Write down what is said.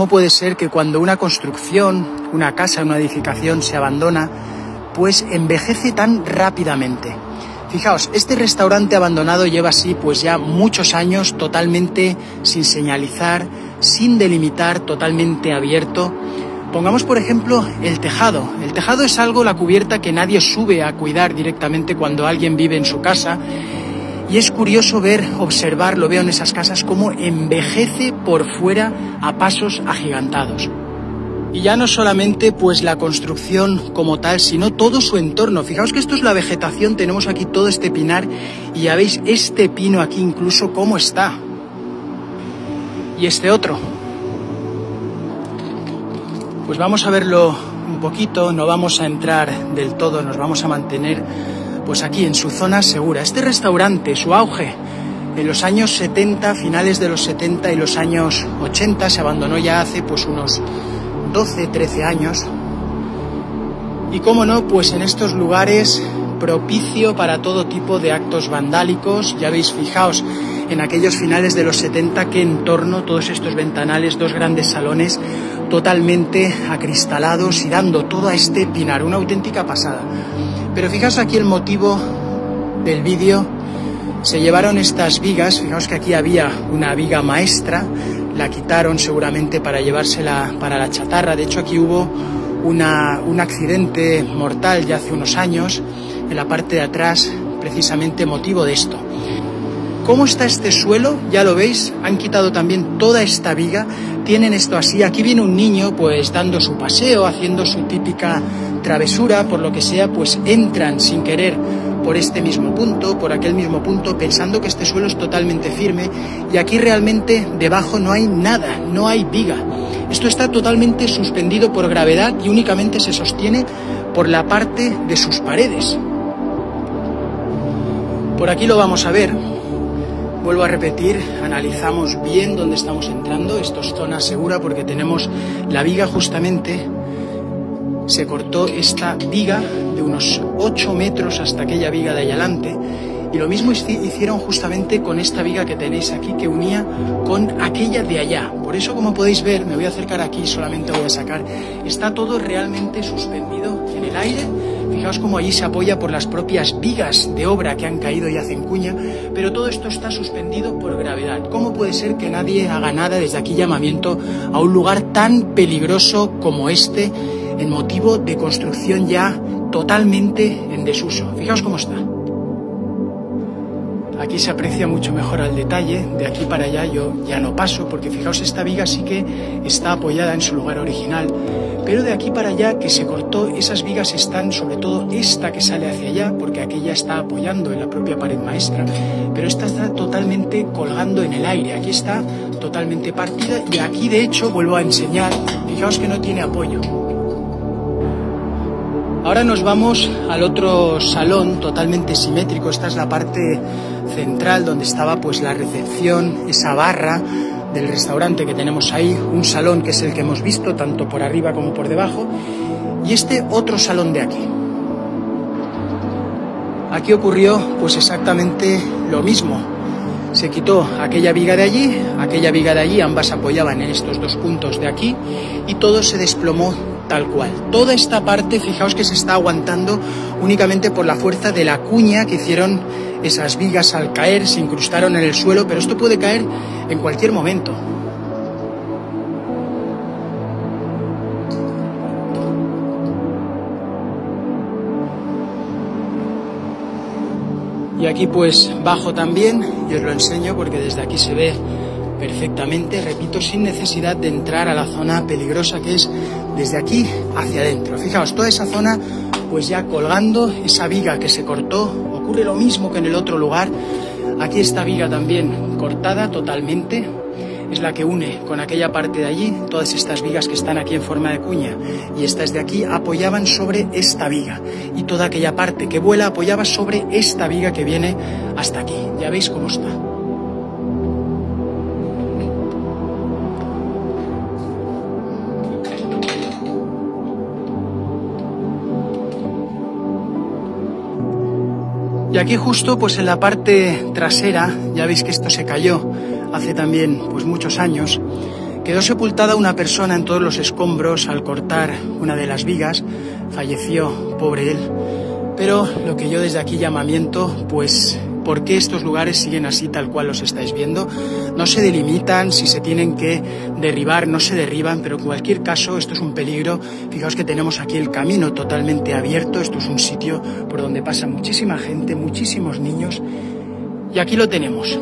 ¿Cómo puede ser que cuando una construcción, una casa, una edificación se abandona, pues envejece tan rápidamente? Fijaos, este restaurante abandonado lleva así pues ya muchos años totalmente sin señalizar, sin delimitar, totalmente abierto. Pongamos por ejemplo el tejado. El tejado es algo, la cubierta que nadie sube a cuidar directamente cuando alguien vive en su casa y es curioso ver, observar, lo veo en esas casas, cómo envejece por fuera a pasos agigantados. Y ya no solamente pues la construcción como tal, sino todo su entorno. Fijaos que esto es la vegetación, tenemos aquí todo este pinar y ya veis este pino aquí incluso cómo está. Y este otro. Pues vamos a verlo un poquito, no vamos a entrar del todo, nos vamos a mantener pues aquí en su zona segura. Este restaurante, su auge, en los años 70, finales de los 70 y los años 80, se abandonó ya hace pues unos 12, 13 años. Y cómo no, pues en estos lugares propicio para todo tipo de actos vandálicos. Ya veis, fijaos, en aquellos finales de los 70, qué entorno, todos estos ventanales, dos grandes salones totalmente acristalados y dando todo a este pinar, una auténtica pasada. Pero fijaos aquí el motivo del vídeo. Se llevaron estas vigas, fijaos que aquí había una viga maestra, la quitaron seguramente para llevársela para la chatarra. De hecho aquí hubo una, un accidente mortal ya hace unos años en la parte de atrás, precisamente motivo de esto. ¿Cómo está este suelo? Ya lo veis, han quitado también toda esta viga, tienen esto así. Aquí viene un niño pues dando su paseo, haciendo su típica travesura, por lo que sea, pues entran sin querer por este mismo punto, por aquel mismo punto, pensando que este suelo es totalmente firme y aquí realmente debajo no hay nada, no hay viga. Esto está totalmente suspendido por gravedad y únicamente se sostiene por la parte de sus paredes. Por aquí lo vamos a ver. Vuelvo a repetir, analizamos bien dónde estamos entrando. Esto es zona segura porque tenemos la viga justamente se cortó esta viga de unos 8 metros hasta aquella viga de allá adelante. Y lo mismo hicieron justamente con esta viga que tenéis aquí que unía con aquella de allá. Por eso, como podéis ver, me voy a acercar aquí, solamente voy a sacar, está todo realmente suspendido en el aire. Fijaos cómo allí se apoya por las propias vigas de obra que han caído y hacen cuña, pero todo esto está suspendido por gravedad. ¿Cómo puede ser que nadie haga nada desde aquí llamamiento a un lugar tan peligroso como este? En motivo de construcción ya totalmente en desuso. Fijaos cómo está. Aquí se aprecia mucho mejor al detalle, de aquí para allá yo ya no paso, porque fijaos esta viga sí que está apoyada en su lugar original, pero de aquí para allá que se cortó, esas vigas están, sobre todo esta que sale hacia allá, porque aquella está apoyando en la propia pared maestra, pero esta está totalmente colgando en el aire, aquí está totalmente partida y aquí de hecho vuelvo a enseñar, fijaos que no tiene apoyo, Ahora nos vamos al otro salón totalmente simétrico. Esta es la parte central donde estaba pues la recepción, esa barra del restaurante que tenemos ahí, un salón que es el que hemos visto tanto por arriba como por debajo y este otro salón de aquí. Aquí ocurrió pues exactamente lo mismo. Se quitó aquella viga de allí, aquella viga de allí, ambas apoyaban en estos dos puntos de aquí y todo se desplomó tal cual. Toda esta parte, fijaos que se está aguantando únicamente por la fuerza de la cuña que hicieron esas vigas al caer, se incrustaron en el suelo, pero esto puede caer en cualquier momento. Y aquí pues bajo también y os lo enseño porque desde aquí se ve perfectamente, repito, sin necesidad de entrar a la zona peligrosa que es desde aquí hacia adentro. Fijaos, toda esa zona, pues ya colgando esa viga que se cortó, ocurre lo mismo que en el otro lugar. Aquí esta viga también cortada totalmente, es la que une con aquella parte de allí, todas estas vigas que están aquí en forma de cuña y estas de aquí apoyaban sobre esta viga y toda aquella parte que vuela apoyaba sobre esta viga que viene hasta aquí. Ya veis cómo está. Y aquí justo pues en la parte trasera, ya veis que esto se cayó hace también pues muchos años, Quedó sepultada una persona en todos los escombros al cortar una de las vigas. Falleció, pobre él. Pero lo que yo desde aquí llamamiento, pues por qué estos lugares siguen así tal cual los estáis viendo. No se delimitan, si se tienen que derribar, no se derriban, pero en cualquier caso esto es un peligro. Fijaos que tenemos aquí el camino totalmente abierto, esto es un sitio por donde pasa muchísima gente, muchísimos niños, y aquí lo tenemos.